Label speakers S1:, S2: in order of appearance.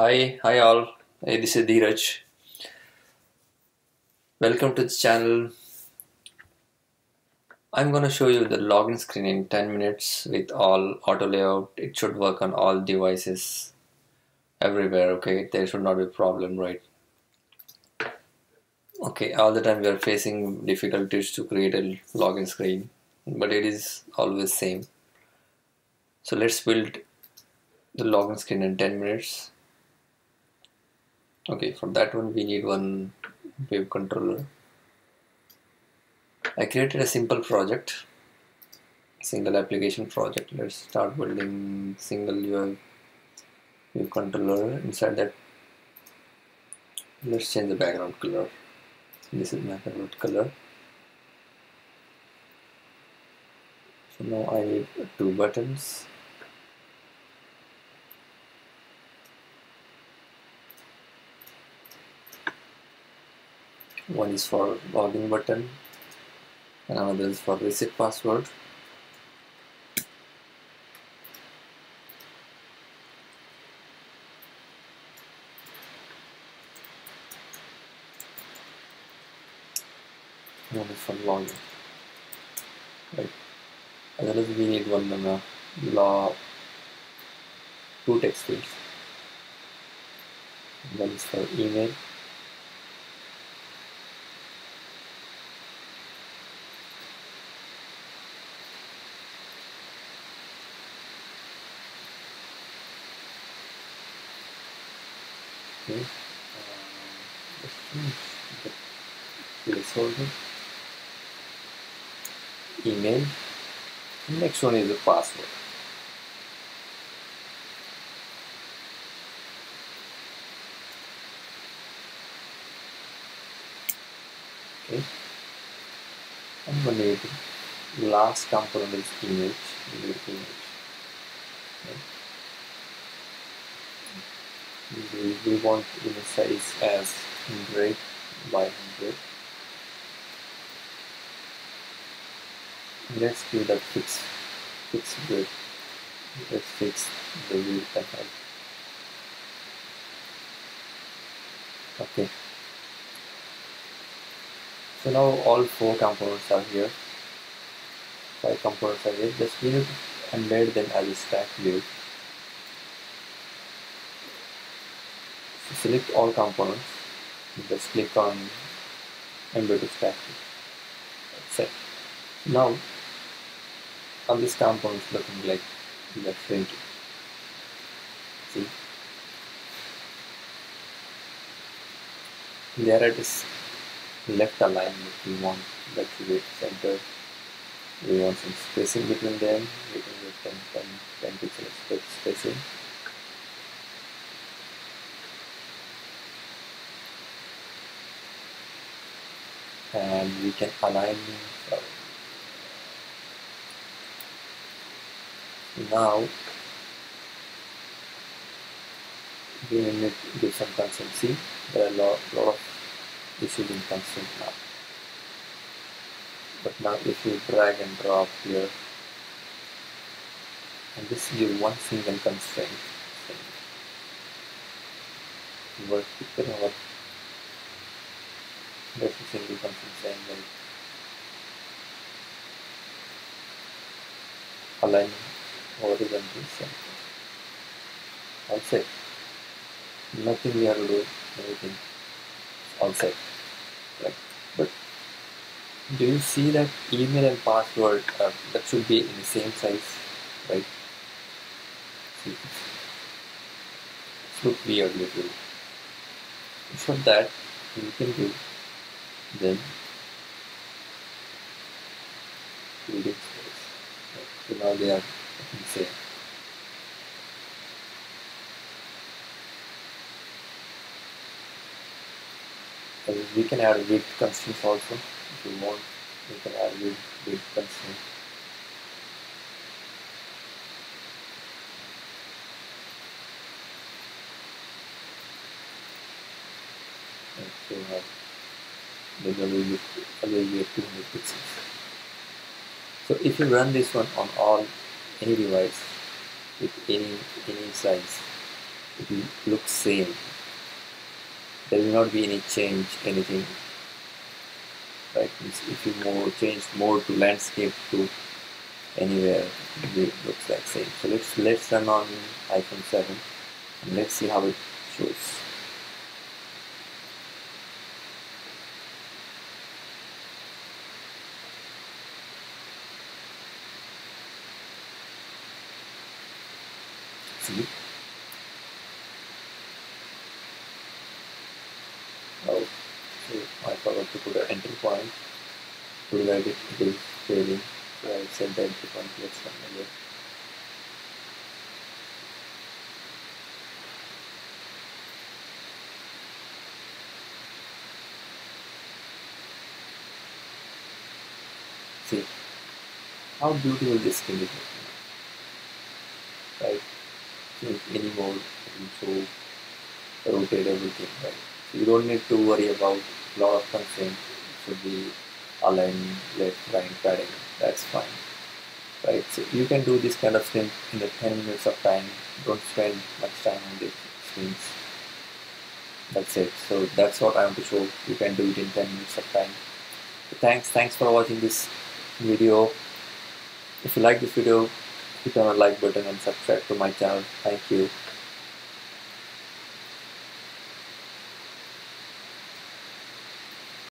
S1: Hi, hi all. Hey, this is Dhiraj. Welcome to the channel. I'm gonna show you the login screen in 10 minutes with all auto layout. It should work on all devices everywhere, okay? There should not be a problem, right? Okay, all the time we are facing difficulties to create a login screen, but it is always same. So let's build the login screen in 10 minutes. Okay, for that one we need one view controller. I created a simple project, single application project. Let's start building single UI view controller. Inside that, let's change the background color. This is my favorite color. So now I need two buttons. One is for login button and another is for reset password. One is for login. Right. As we need one uh, law two text fields. One is for email okay. Uh, the placeholder email? Next one is the password. Okay. I'm going to last component is image image. Okay. We, we want image size as 100 by 100 let's do that fix fix width let's fix the width ahead okay. So now all four components are here. Five components are here. Just to embed them as a stack view select all components just click on embed to stack it. Now all these components looking like they're shrinking. See? There it is. Left alignment. We want to be center. We want some spacing between them. We can get 10, 10, 10 pixels spacing and we can align now we need to give some see there are a lot, lot of issues in consent now. But now if you drag and drop here and this give one single constraint our there's a single constraint saying like align horizontal center all set nothing we have to do anything. All set right but do you see that email and password uh, that should be in the same size right? See. It's look weird little. For that you can do then reading space so now they are same and we can add width constraints also. If you want you can add width, width constraint and so have then be, always be 200 pixels so if you run this one on all any device with any any size it will look same. There will not be any change anything. Right if you more change more to landscape to anywhere it looks like same. So let's let's run on iphone 7 and let's see how it shows see. Oh so I forgot to put an entry point. To like it, is failing so I set the entry point. Let's run again see. How beautiful this skin is any mode so rotate everything right? So you don't need to worry about lot of constraints should be aligned left right padding that's fine right? So you can do this kind of thing in the 10 minutes of time. Don't spend much time on these screens that's it. So that's what i want to show. You can do it in 10 minutes of time. So thanks thanks for watching this video. If you like this video hit on the like button and subscribe to my channel. Thank you